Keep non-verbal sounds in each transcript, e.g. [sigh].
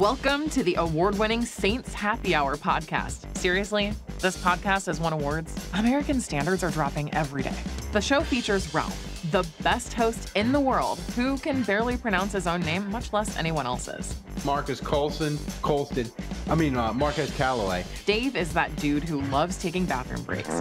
Welcome to the award winning Saints Happy Hour podcast. Seriously, this podcast has won awards. American standards are dropping every day. The show features Ralph, the best host in the world, who can barely pronounce his own name, much less anyone else's. Marcus Colson, Colston, I mean, uh, Marquez Calloway. Dave is that dude who loves taking bathroom breaks.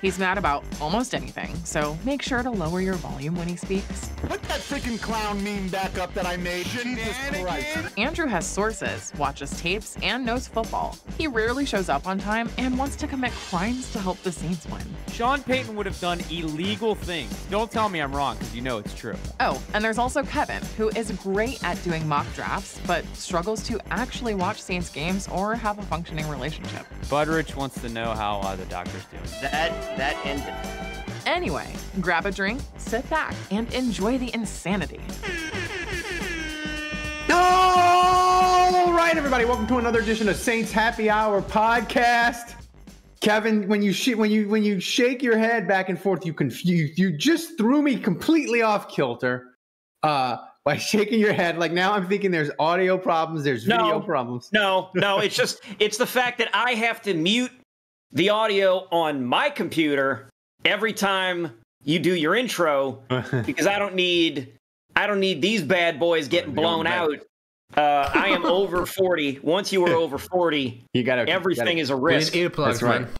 He's mad about almost anything, so make sure to lower your volume when he speaks. Put that freaking clown meme back up that I made. Jesus Christ. Andrew has sources, watches tapes, and knows football. He rarely shows up on time and wants to commit crimes to help the Saints win. Sean Payton would have done illegal things. Don't tell me I'm wrong, because you know it's true. Oh, and there's also Kevin, who is great at doing mock drafts, but struggles to actually watch Saints games or have a functioning relationship. Budrich wants to know how uh, the doctor's doing. That that ended. Anyway, grab a drink, sit back, and enjoy the insanity. All right, everybody, welcome to another edition of Saints Happy Hour podcast. Kevin, when you sh- when you when you shake your head back and forth, you confuse you just threw me completely off kilter. Uh, by [laughs] shaking your head, like now I'm thinking there's audio problems, there's No. video problems. No, no, it's just it's the fact that I have to mute the audio on my computer every time you do your intro [laughs] because I don't need I don't need these bad boys getting blown out. Uh, I am over [laughs] 40. Once you are over 40, [laughs] You gotta everything gotta- is a risk, earplugs, That's right. man.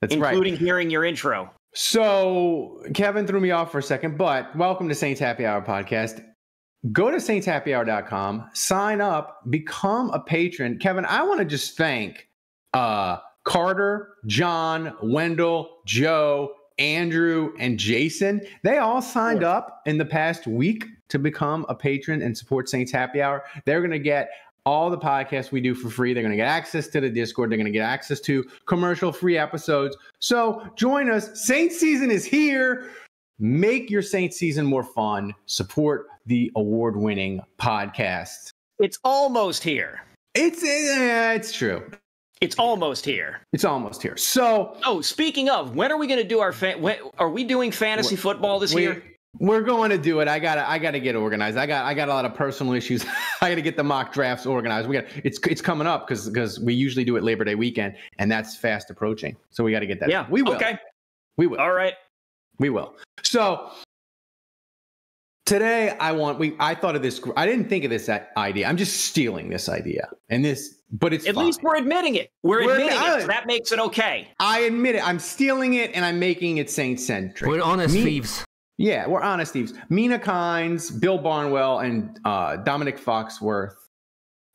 That's right. including hearing your intro. So Kevin threw me off for a second, but welcome to Saints Happy Hour podcast. Go to saintshappyhour.com, sign up, become a patron. Kevin, I want to just thank uh, Carter, John, Wendell, Joe, Andrew, and Jason. They all signed up in the past week to become a patron and support Saints Happy Hour. They're going to get all the podcasts we do for free. They're going to get access to the Discord. They're going to get access to commercial free episodes. So join us. Saints season is here. Make your Saints season more fun. Support the award winning podcast. It's almost here. It's uh, it's true. It's almost here. It's almost here. So Oh, speaking of, when are we going to do our fa- when, are we doing fantasy football this we, year? we're going to do it. I gotta I gotta get organized. I got I got a lot of personal issues. [laughs] I gotta get the mock drafts organized. We got it's it's coming up because because we usually do it Labor Day weekend and that's fast approaching. So we got to get that. Yeah. we will. Okay. We will. All right. We will. So today I want we I thought of this I didn't think of this idea. I'm just stealing this idea. And this but it's At fine. least we're admitting it. We're, We're admitting admi- it. So that makes it okay. I admit it. I'm stealing it and I'm making it saint centric. We're honest Me- thieves. Yeah, we're honest thieves. Mina Kines, Bill Barnwell, and uh, Domonique Foxworth.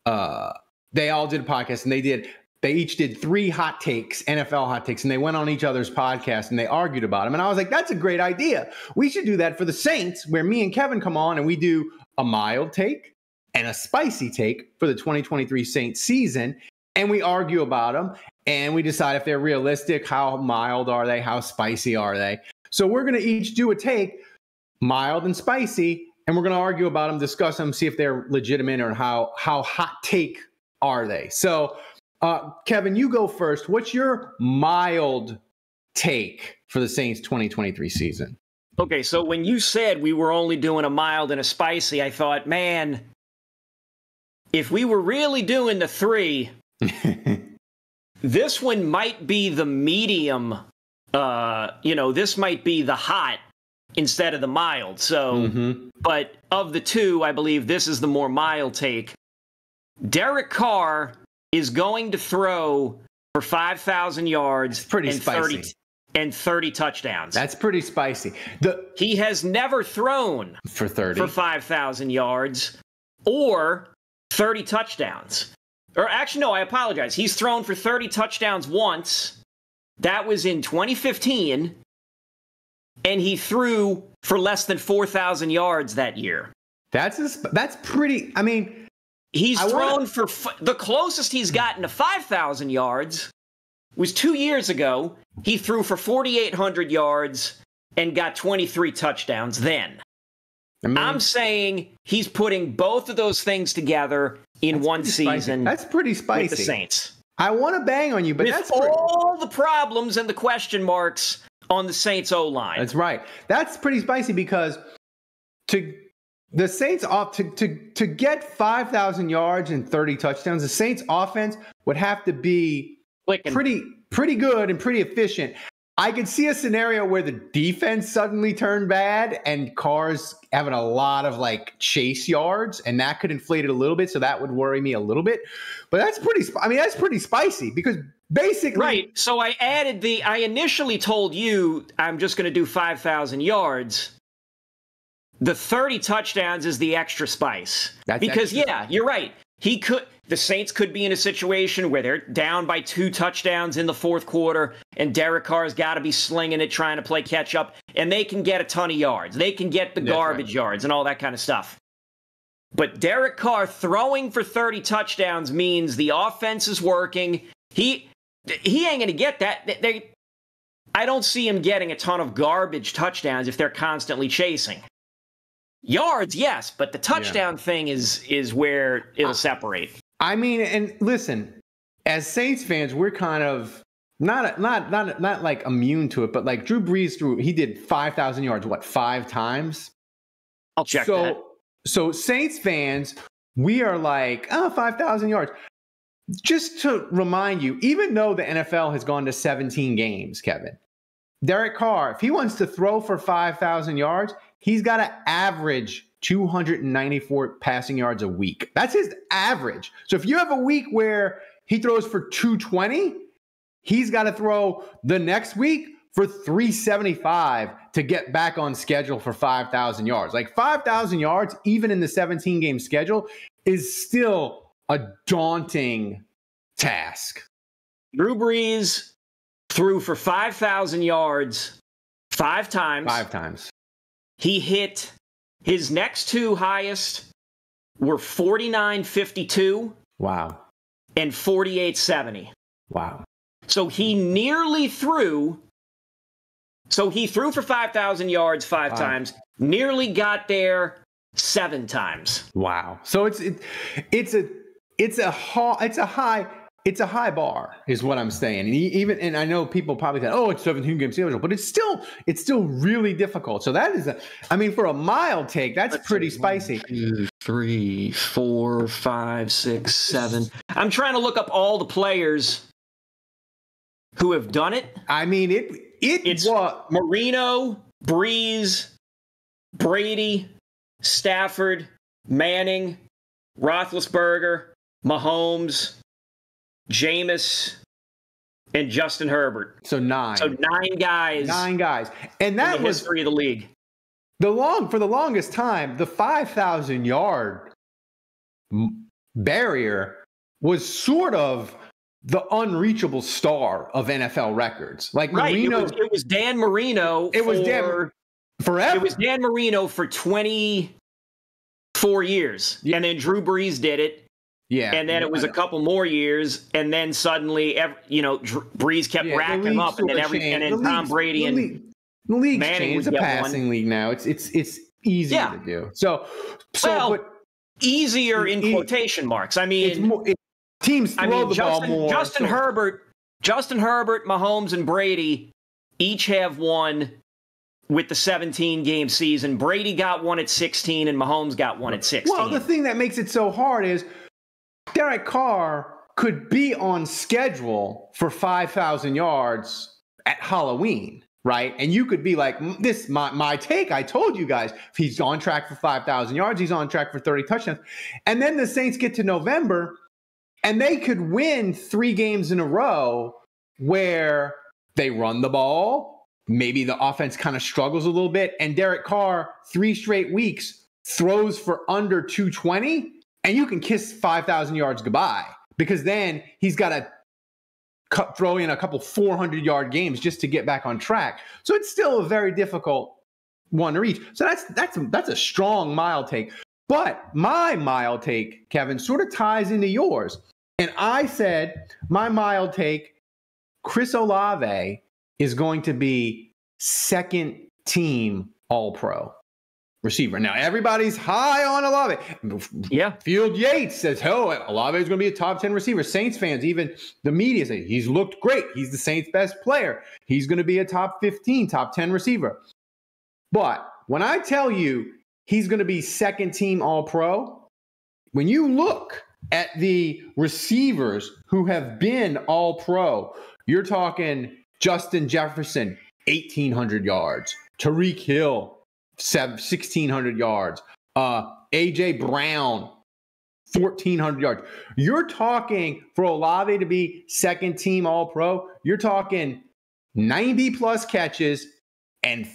Uh, they all did a podcast, and they did. They each did three hot takes, NFL hot takes, and they went on each other's podcast and they argued about them. And I was like, "That's a great idea. We should do that for the Saints, where me and Kevin come on and we do a mild take and a spicy take for the 2023 Saints season, and we argue about them and we decide if they're realistic. How mild are they? How spicy are they? So we're going to each do a take, mild and spicy, and we're going to argue about them, discuss them, see if they're legitimate or how how hot take are they. So, uh, Kevin, you go first. What's your mild take for the Saints 2023 season? Okay, so when you said we were only doing a mild and a spicy, I thought, man, if we were really doing the three, [laughs] this one might be the medium. Uh, you know, this might be the hot instead of the mild. So, Mhm. but of the two, I believe this is the more mild take. Derek Carr is going to throw for 5,000 yards That's pretty and spicy. 30 and 30 touchdowns. That's pretty spicy. The he has never thrown for 30. for 5,000 yards or 30 touchdowns. Or actually, no, I apologize. He's thrown for 30 touchdowns once. That was in 2015. And he threw for less than 4,000 yards that year. that's a, sp- that's pretty. I mean, He's I thrown wanna- for f- the closest he's gotten to 5,000 yards was two years ago. He threw for 4,800 yards and got 23 touchdowns then. I mean I'm saying he's putting both of those things together in one pretty spicy. season That's pretty with the spicy. Saints. I want to bang on you, but with that's pretty, all the problems and the question marks on the Saints O line. That's right. That's pretty spicy because to the Saints off to to to get five thousand yards and thirty touchdowns. The Saints offense would have to be Clicking. pretty pretty good and pretty efficient. I could see a scenario where the defense suddenly turned bad and Carr's having a lot of like chase yards, and that could inflate it a little bit. So that would worry me a little bit. But that's pretty. sp- I mean, that's pretty spicy because basically, Right. So I added the. I initially told you I'm just going to do 5,000 yards. The 30 touchdowns is the extra spice. That's because, extra. yeah, you're right. He could. The Saints could be in a situation where they're down by two touchdowns in the fourth quarter, and Derek Carr's got to be slinging it, trying to play catch up, and they can get a ton of yards. They can get the That's garbage right. yards and all that kind of stuff. But Derek Carr throwing for 30 touchdowns means the offense is working. He he ain't going to get that. They, they- I don't see him getting a ton of garbage touchdowns if they're constantly chasing. Yards, yes, but the touchdown thing is is where it'll separate. I mean, and listen, as Saints fans, we're kind of not not not not like immune to it, but like Drew Brees threw, he did five thousand yards, what five times? I'll check so, that. So Saints fans, we are like, oh, 5,000 yards. Just to remind you, even though the NFL has gone to 17 games, Kevin, Derek Carr, if he wants to throw for 5,000 yards, he's got to average 294 passing yards a week. That's his average. So if you have a week where he throws for 220, he's got to throw the next week for 375 to get back on schedule for 5,000 yards. Like 5,000 yards, even in the 17 game schedule, is still a daunting task. Drew Brees threw for 5,000 yards five times. Five times. He hit his next two highest were 49.52 Wow. and 48.70. Wow. So he nearly threw. So he threw for 5,000 yards five Wow. times, nearly got there seven times. Wow. So it's it, it's a it's a ha- it's a high it's a high bar is what I'm saying. And even and I know people probably say, "Oh, it's 17 game schedule," but it's still it's still really difficult. So that is a I mean for a mild take, that's pretty spicy. Two, three, four, five, six, seven. I'm trying to look up all the players who have done it. I mean it it It's wa- Marino, Brees, Brady, Stafford, Manning, Roethlisberger, Mahomes, Jameis, and Justin Herbert. so nine. So nine guys nine guys. And that the was history of the league. the long for the longest time the 5000 yard barrier was sort of the unreachable star of NFL records. Like Right. Marino it, was, it was Dan Marino. It was Dan- forever. It was Dan Marino for 24 years. Yeah. And then Drew Brees did it. Yeah. And then it was a couple more years. And then suddenly, ev you know, Dr- Brees kept Yeah, racking them up. And then, every, and then The Tom Brady the and league- the league's Manning changed. It's a passing league now. It's it's it's easier Yeah. to do. So so Well, but easier in It- quotation marks. I it's mean, more it, teams throw I mean, the Justin, ball more. Justin so- Herbert, Justin Herbert, Mahomes, and Brady each have one with the 17 game season. Brady got one at 16, and Mahomes got one at 16. Well, the thing that makes it so hard is Derek Carr could be on schedule for 5,000 yards at Halloween, right? And you could be like, "Mm, this my my take. I told you guys, if he's on track for 5,000 yards, he's on track for 30 touchdowns. And then the Saints get to November and they could win 3 games in a row where they run the ball, maybe the offense kind of struggles a little bit and Derek Carr 3 straight weeks throws for under 220 and you can kiss 5,000 yards goodbye because then he's got to throw in a couple 400 yard games just to get back on track. So it's still a very difficult one to reach. So that's that's that's a strong mile take. But my mild take, Kevin, sort of ties into yours. And I said my mild take, Chris Olave is going to be second team all pro receiver. Now everybody's high on Olave. yeah. Field Yates says, "Oh, Olave is going to be a top ten receiver." Saints fans, even the media say he's looked great. He's the Saints' best player. He's going to be a top fifteen, top ten receiver. But when I tell you he's going to be second team All Pro. When you look at the receivers who have been All Pro, you're talking Justin Jefferson, 1,800 yards, Tyreek Hill, 1,600 yards, uh, AJ Brown, 1,400 yards. You're talking for Olave to be second team All Pro, you're talking 90 plus catches and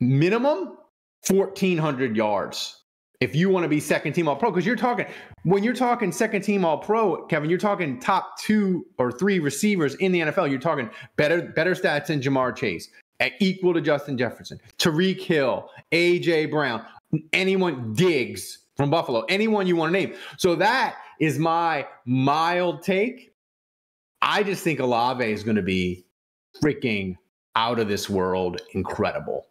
minimum 1,400 yards if you want to be second team all pro because you're talking when you're talking second team all pro kevin you're talking top two or three receivers in the nfl you're talking better better stats than Ja'Marr chase equal to justin jefferson Tyreek hill aj brown anyone diggs from buffalo anyone you want to name. So that is my mild take. I just think Olave is going to be freaking out of this world incredible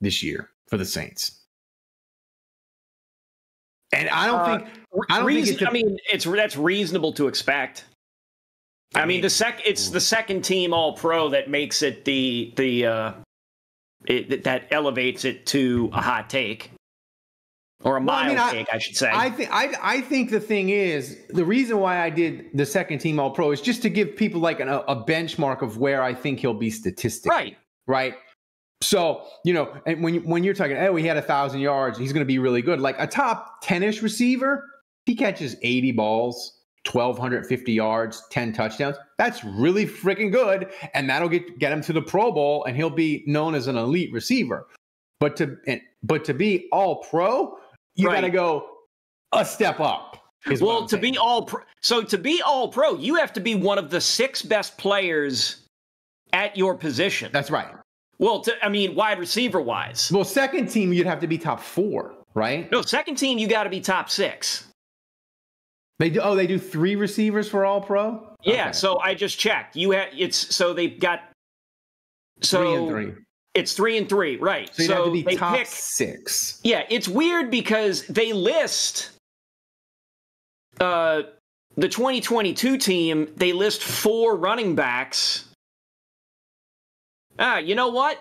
this year for the saints. And I don't Uh, think I don't Reason- think it's I mean, it's that's reasonable to expect. I mean, the sec it's the second team All Pro that makes it the the uh, it, that elevates it to a hot take or a Well, I mild mean, I- take, I should say. I think I I think the thing is the reason why I did the second team All Pro is just to give people like an, a, a benchmark of where I think he'll be statistically. right. Right. So you know, and when you, when you're talking, oh, he had a thousand yards, he's going to be really good. Like a top ten-ish receiver, he catches 80 balls, 1,250 yards, 10 touchdowns. That's really freaking good, and that'll get get him to the Pro Bowl, and he'll be known as an elite receiver. But to but to be All Pro, you Right. got to go a step up. Well, to saying. be all pro, so to be all pro, you have to be one of the six best players at your position. that's right. well, to, I mean, wide receiver wise. Well, second team, you'd have to be top four, right? No, second team, you got to be top six. They do. Oh, they do three receivers for All Pro. Yeah. Okay. So I just checked. You had it's so they've got so three and three. it's three and three, right? So you'd have to be they pick. six. Yeah, it's weird because they list uh the 2022 team. They list four running backs. Ah, you know what?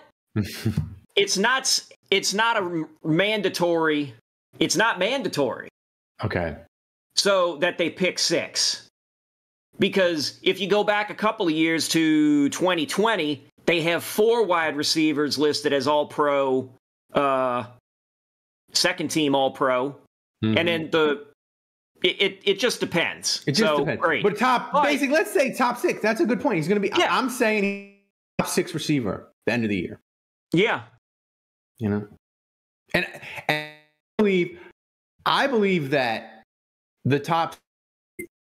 [laughs] it's not. It's not a mandatory. It's not mandatory. Okay. So that they pick six. Because if you go back a couple of years to 2020, they have four wide receivers listed as all pro, uh, second team all pro. And then the, it, it, it just depends. Mm-hmm. It just so, depends. Great. But top, But- basically, let's say top six. That's a good point. He's going to be. Yeah. I'm saying top six receiver at the end of the year. yeah. You know, and and I believe, I believe that the top.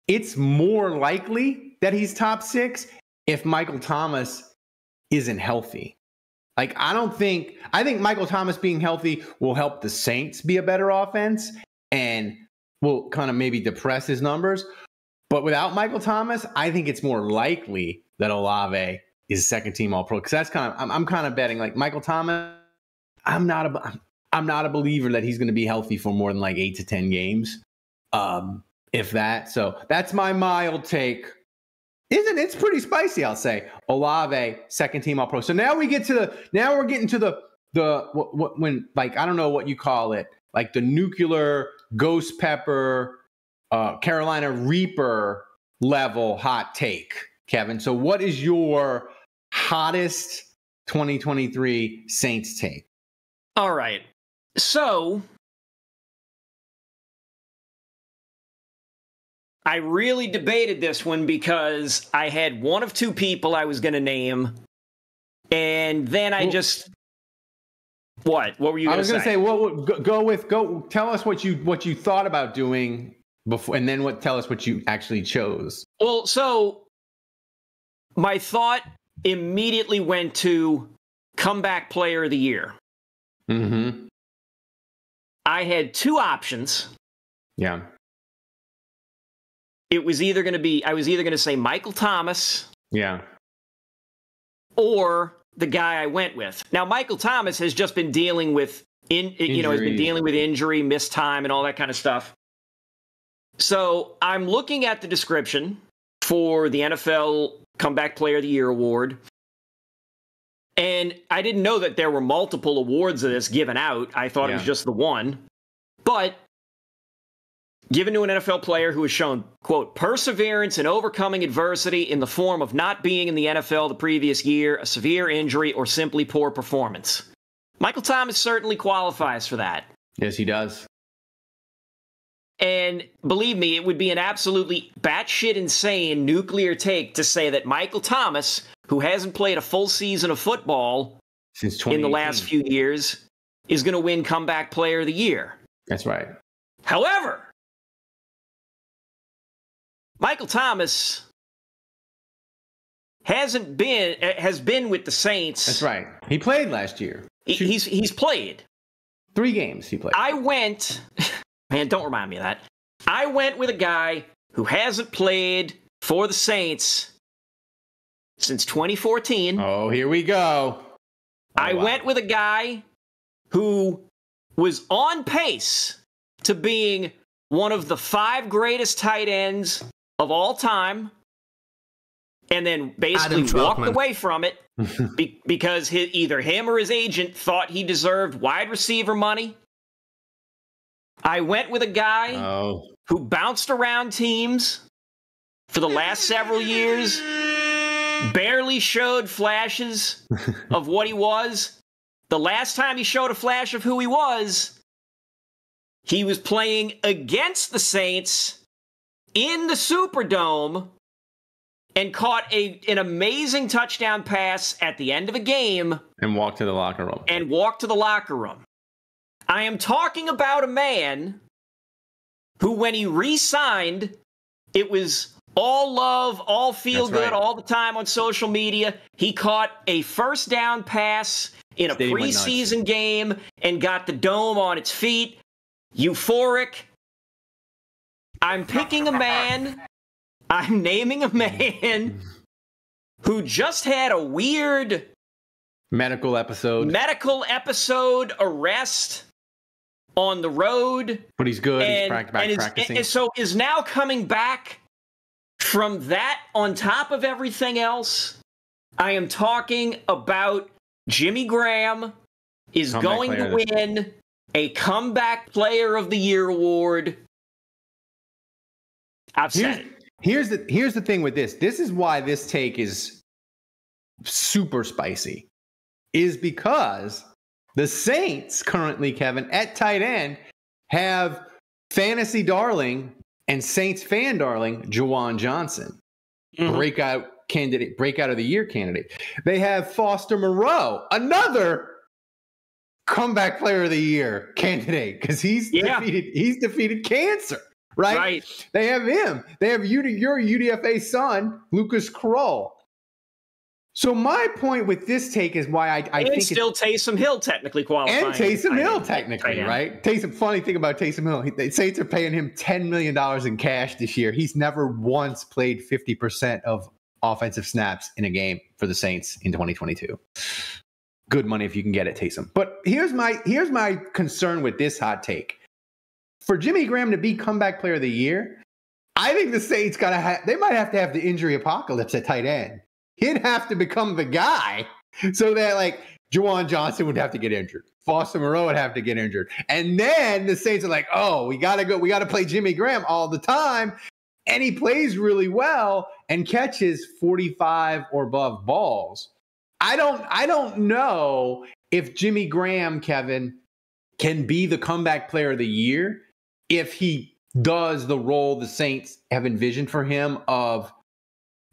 It's more likely that he's top six if Michael Thomas isn't healthy. Like I don't think I think Michael Thomas being healthy will help the Saints be a better offense and will kind of maybe depress his numbers. But without Michael Thomas, I think it's more likely that Olave is second team All Pro because that's kind of I'm, I'm kind of betting like Michael Thomas. I'm not a I'm not a believer that he's going to be healthy for more than like eight to ten games, um, if that. So that's my mild take. Isn't it's pretty spicy? I'll say Olave second team All Pro. So now we get to the now we're getting to the the what, what when like I don't know what you call it like the nuclear ghost pepper uh, Carolina Reaper level hot take, Kevin. So what is your hottest 2023 Saints take? All right. So I really debated this one because I had one of two people I was going to name, and then I just what? What were you? I was going to say, well, well, go, go with go. Tell us what you what you thought about doing before, and then what tell us what you actually chose. Well, so my thought immediately went to comeback player of the year. Mm-hmm. I had two options. Yeah. It was either going to be I was either going to say Michael Thomas Yeah. or the guy I went with. Now, Michael Thomas has just been dealing with in you know has been dealing with injury, missed time, and all that kind of stuff. So I'm looking at the description for the NFL Comeback Player of the Year award, and I didn't know that there were multiple awards of this given out. I thought it was just the one. But given to an NFL player who has shown, quote, perseverance in overcoming adversity in the form of not being in the NFL the previous year, a severe injury, or simply poor performance. Michael Thomas certainly qualifies for that. Yes, he does. And believe me, it would be an absolutely batshit insane nuclear take to say that Michael Thomas, who hasn't played a full season of football Since in the last few years, is going to win Comeback Player of the Year. That's right. However, Michael Thomas hasn't been uh, has been with the Saints. That's right. He played last year. He- He's he's played. Three games he played. I went, [laughs] man, don't remind me of that. I went with a guy who hasn't played for the Saints since 2014. oh, here we go. I Oh, wow. went with a guy who was on pace to being one of the five greatest tight ends of all time, and then basically walked away from it [laughs] be- because hi either him or his agent thought he deserved wide receiver money. I went with a guy Oh, who bounced around teams for the last several years, barely showed flashes [laughs] of what he was. The last time he showed a flash of who he was, he was playing against the Saints in the Superdome and caught a, an amazing touchdown pass at the end of a game and walked to the locker room. and walked to the locker room. I am talking about a man who, when he re signed, it was all love, all feel That's good right. all the time on social media. He caught a first down pass in a Stadium preseason game and got the dome on its feet. Euphoric. I'm picking a man, I'm naming a man who just had a weird Medical episode, medical episode, arrest on the road, but he's good. he's and, prac- back and, practicing. and so is now coming back from that on top of everything else. I am talking about Jimmy Graham is Comeback going to player of the- win a comeback player of the year award. I've here's, said it. here's the here's the thing with this. This is why this take is super spicy. Is because the Saints currently, Kevin, at tight end, have fantasy darling and Saints fan darling Juwan Johnson. Mhm. breakout candidate, breakout of the year candidate. They have Foster Moreau, another comeback player of the year candidate because he's Yeah. defeated. He's defeated cancer, right? Right. They have him. They have you, your UDFA son, Lucas Krull. So my point with this take is why I, I and think still Taysom Hill technically it's, qualifying. and Taysom I Hill technically, right? Taysom. Funny thing about Taysom Hill, he- the Saints are paying him ten million dollars in cash this year. He's never once played fifty percent of offensive snaps in a game for the Saints in 2022. Good money if you can get it, Taysom. But here's my here's my concern with this hot take. For Jimmy Graham to be comeback player of the year, I think the Saints gotta have they might have to have the injury apocalypse at tight end. He'd have to become the guy so that like Juwan Johnson would have to get injured. Foster Moreau would have to get injured. And then the Saints are like, oh, we gotta go, we gotta play Jimmy Graham all the time. And he plays really well and catches 45 or above balls. I don't I don't know if Jimmy Graham, Kevin, can be the comeback player of the year if he does the role the Saints have envisioned for him of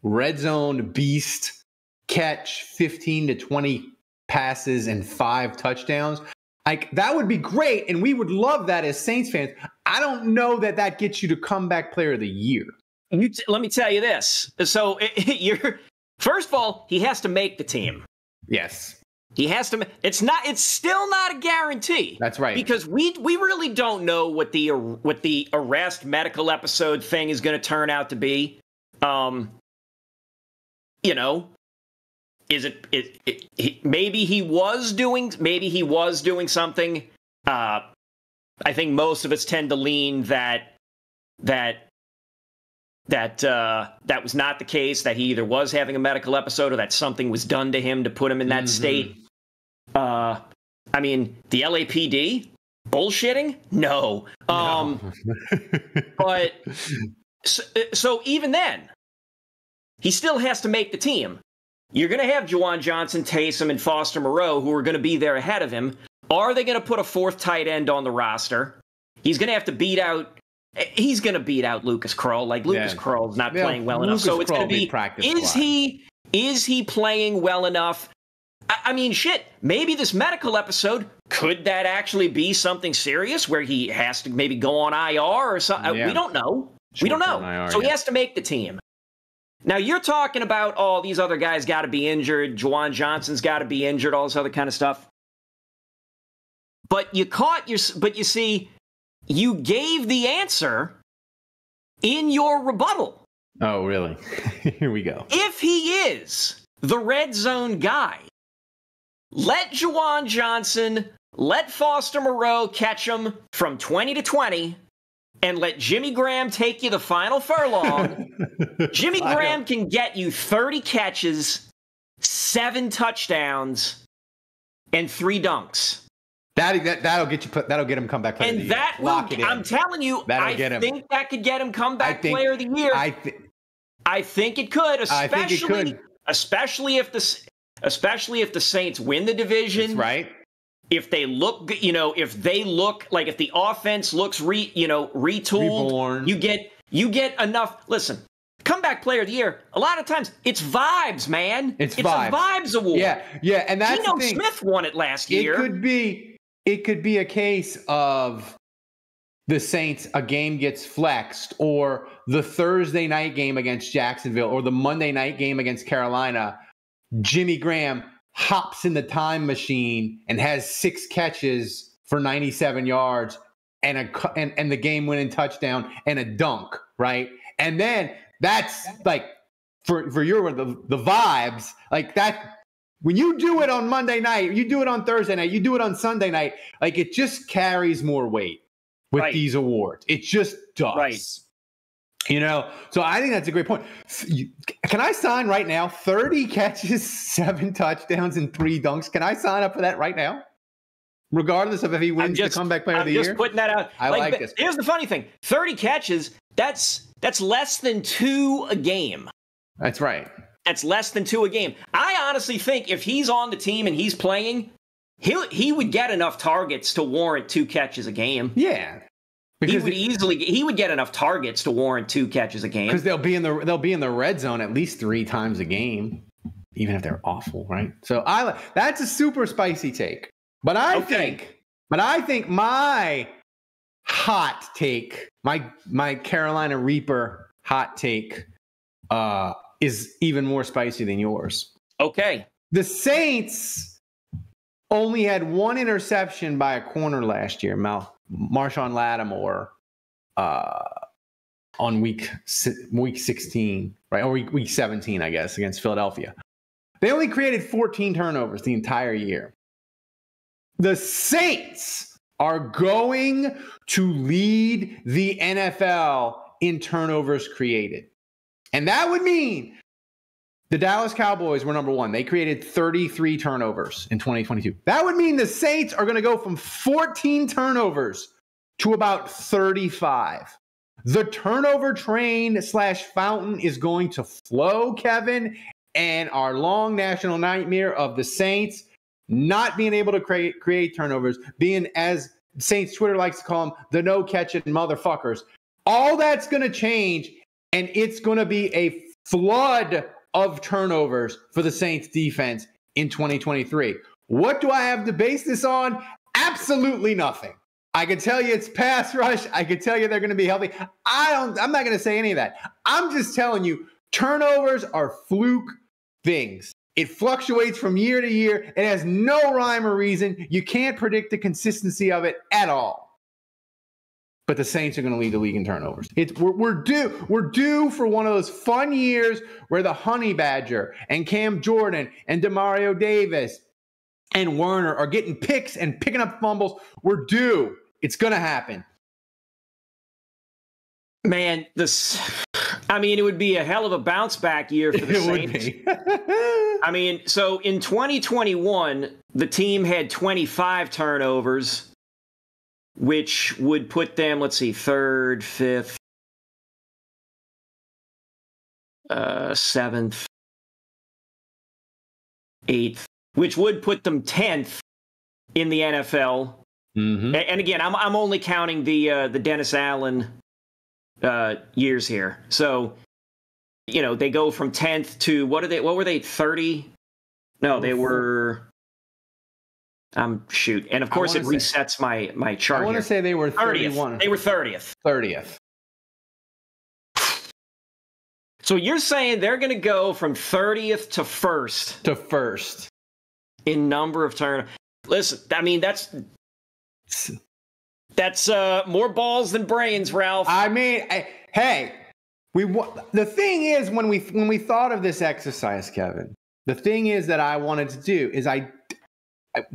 red zone beast, catch 15 to 20 passes and five touchdowns. Like that would be great, and we would love that as Saints fans. I don't know that that gets you to comeback player of the year. You t- let me tell you this. So [laughs] you're first of all, he has to make the team. Yes, He has to. It's not. It's still not a guarantee. that's right. because we we really don't know what the what the arrest medical episode thing is going to turn out to be. Um, you know, is it it, it he, maybe he was doing maybe he was doing something. Uh, I think most of us tend to lean that that that uh, that was not the case. That he either was having a medical episode or that something was done to him to put him in that Mhm. state. Uh, I mean, the LAPD bullshitting? No. Um, but [laughs] so, so even then, he still has to make the team. You're going to have Juwan Johnson, Taysom, and Foster Moreau who are going to be there ahead of him. Are they going to put a fourth tight end on the roster? He's going to have to beat out. He's going to beat out Lucas Krull. Like Lucas Yeah. Krull's not Yeah, playing well enough, Lucas so it's going to be. practice Is squad. he? Is he playing well enough? I, I mean, shit. Maybe this medical episode could that actually be something serious where he has to maybe go on IR or something? Uh, yeah. We don't know. we don't know. IR, so he has to make the team. Now you're talking about all these other guys got to be injured. Juwan Johnson's got to be injured. All this other kind of stuff. But you caught your. But you see, you gave the answer in your rebuttal. Oh, really? [laughs] Here we go. If he is the red zone guy, let Juwan Johnson, let Foster Moreau catch him from 20 to 20, and let Jimmy Graham take you the final furlong. [laughs] Jimmy Graham can get you 30 catches, seven touchdowns, and three dunks. That, that that'll get you put. That'll get him comeback player of the And that will. I'm telling you, That'll I get him. think that could get him comeback think- player of the year. I think. I think it could, think it especially could. especially if the S- especially if the Saints win the division. That's right. If they look, you know, if they look like if the offense looks re, you know, retooled, Reborn. you get you get enough. Listen, comeback player of the year. A lot of times it's vibes, man. It's a vibes. vibes award. Yeah, yeah, and that's Geno. Smith won it last it year. It could be. It could be a case of the Saints. A game gets flexed, or the Thursday night game against Jacksonville, or the Monday night game against Carolina. Jimmy Graham hops in the time machine and has six catches for 97 yards and a and, and the game winning touchdown and a dunk, right? And then that's like for for your the the vibes, like that when you do it on Monday night, you do it on Thursday night, you do it on Sunday night, like it just carries more weight with Right. these awards. It just does. Right. You know, so I think that's a great point. Can I sign right now? 30 catches, [laughs] seven touchdowns, and three dunks. Can I sign up for that right now? Regardless of if he wins just, the comeback player I'm of the just year. putting that out. I like but this. Here's the funny thing: thirty catches. That's that's less than two a game. That's right. That's less than two a game. I honestly think if he's on the team and he's playing, he he would get enough targets to warrant two catches a game. Yeah. He Because would easily he would get enough targets to warrant two catches a game. because they'll be in the they'll be in the red zone at least three times a game, even if they're awful, right? So I that's a super spicy take. But I Okay. think, but I think my hot take, my my Carolina Reaper hot take, uh, is even more spicy than yours. Okay, The Saints only had one interception by a corner last year, Mal Marshon Lattimore, uh, on week week 16, right? Or week, week 17, I guess, against Philadelphia. They only created 14 turnovers the entire year. The Saints are going to lead the NFL in turnovers created. And that would mean the Dallas Cowboys were number one. They created 33 turnovers in 2022. That would mean the Saints are going to go from 14 turnovers to about 35. The turnover train slash fountain is going to flow, Kevin, and our long national nightmare of the Saints not being able to create create turnovers, being as Saints Twitter likes to call them, the no catching motherfuckers. All that's going to change, and it's going to be a flood of turnovers for the Saints defense in 2023. What do I have to base this on? Absolutely nothing. I can tell you it's pass rush. I can tell you they're going to be healthy. I don't. I'm not going to say any of that. I'm just telling you turnovers are fluke things. It fluctuates from year to year. It has no rhyme or reason. You can't predict the consistency of it at all. But the Saints are going to lead the league in turnovers. It's we're, we're due. We're due for one of those fun years where the Honey Badger and Cam Jordan and Demario Davis and Werner are getting picks and picking up fumbles. We're due. It's going to happen. man. This, I mean, it would be a hell of a bounce back year for the [laughs] It Saints. [laughs] I mean, so in 2021, the team had 25 turnovers. Which would put them, let's see, third, fifth, uh, seventh, eighth, which would put them tenth in the NFL. Mm-hmm. And again, I'm I'm only counting the uh, the Dennis Allen uh, years here. So, you know, they go from tenth to what are they? What were they? Thirty? No, they were. Um, shoot, and of course it wanna resets my my chart. I want to say they were 31. Thirtieth. They were thirtieth. 30th. So you're saying they're going to go from thirtieth to first to first. in number of turn. Listen, I mean that's that's uh, more balls than brains, Ralph. I mean, I, hey, we the thing is when we when we thought of this exercise, Kevin, the thing is that I wanted to do is I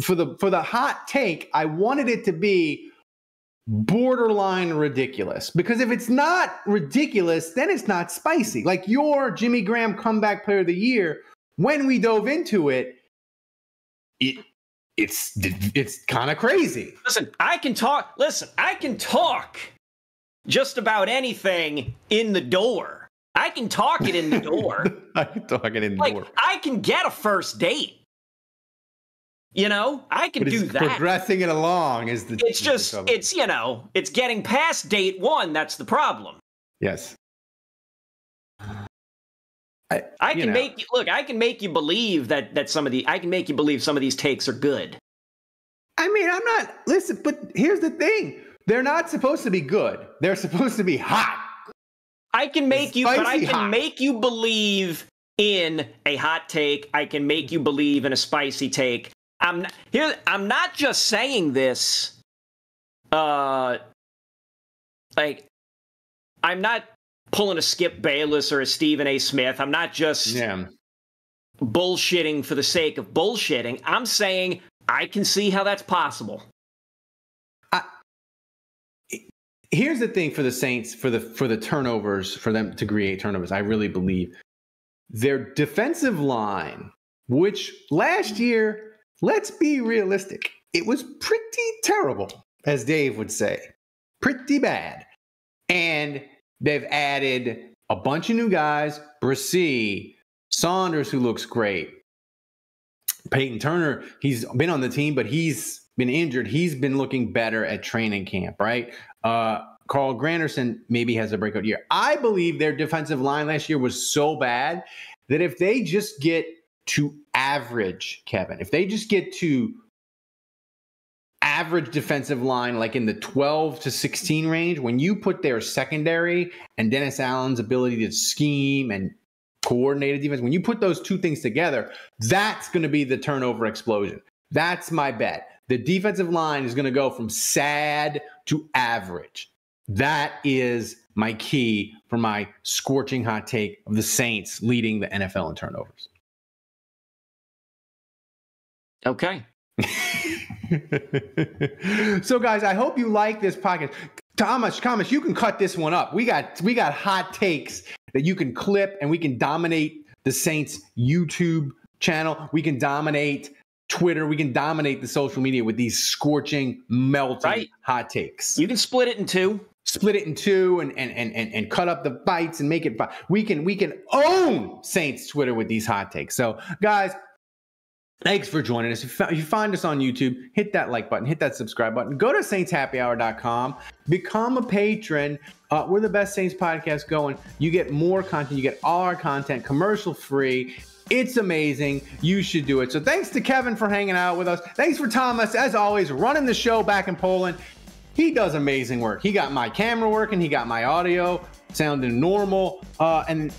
for the for the hot take, I wanted it to be borderline ridiculous because if it's not ridiculous, then it's not spicy. Like your Jimmy Graham comeback player of the year, when we dove into it, it it's it's kind of crazy. Listen, I can talk. Listen, I can talk just about anything in the door. I can talk it in the door. [laughs] I'm talking in like door. I can get a first date. You know, I can do it's that. progressing it along is the. It's the just, it's you know, it's getting past date one. That's the problem. yes. I you can know. make you look. I can make you believe that that some of the. I can make you believe some of these takes are good. I mean, I'm not. Listen, but here's the thing: they're not supposed to be good. They're supposed to be hot. I can make you, but I can hot. make you believe in a hot take. I can make you believe in a spicy take. I'm not, here. I'm not just saying this. Uh, like, I'm not pulling a Skip Bayless or a Stephen A. Smith. I'm not just Yeah. bullshitting for the sake of bullshitting. I'm saying I can see how that's possible. Here's the thing for the Saints for the for the turnovers for them to create turnovers. I really believe their defensive line, which last year, let's be realistic, it was pretty terrible, as Dave would say, pretty bad. And they've added a bunch of new guys, Bresee, Saunders, who looks great. Payton Turner, he's been on the team, but he's been injured. He's been looking better at training camp, right? Uh, Carl Granderson maybe has a breakout year. I believe their defensive line last year was so bad that if they just get to average, Kevin, if they just get to average defensive line, like in the 12 to 16 range, when you put their secondary and Dennis Allen's ability to scheme and coordinated defense, when you put those two things together, that's going to be the turnover explosion. That's my bet. The defensive line is going to go from sad to average. That is my key for my scorching hot take of the Saints leading the NFL in turnovers. Okay. [laughs] so guys, I hope you like this podcast. Thomas, Thomas, you can cut this one up. We got we got hot takes that you can clip and we can dominate the Saints YouTube channel. We can dominate Twitter. We can dominate the social media with these scorching, melting Right. hot takes. You can split it in two. Split it in two and and, and and and cut up the bites and make it. We can we can own Saints Twitter with these hot takes. So guys, Thanks for joining us. If you find us on YouTube, hit that like button, hit that subscribe button. Go to saintshappyhour.com, become a patron. Uh, we're the best Saints podcast going. You get more content, you get all our content commercial free. It's amazing. You should do it. So thanks to Kevin for hanging out with us. Thanks for Thomas, as always, running the show back in Poland. He does amazing work. He got my camera working, he got my audio sounding normal, uh, and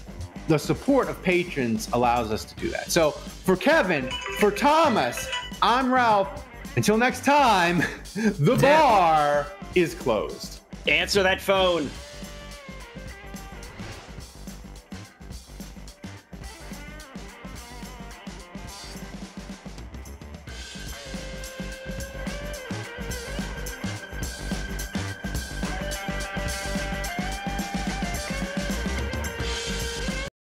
the support of patrons allows us to do that. So for Kevin, for Thomas, I'm Ralph. Until next time, [laughs] the bar is closed. Answer that phone.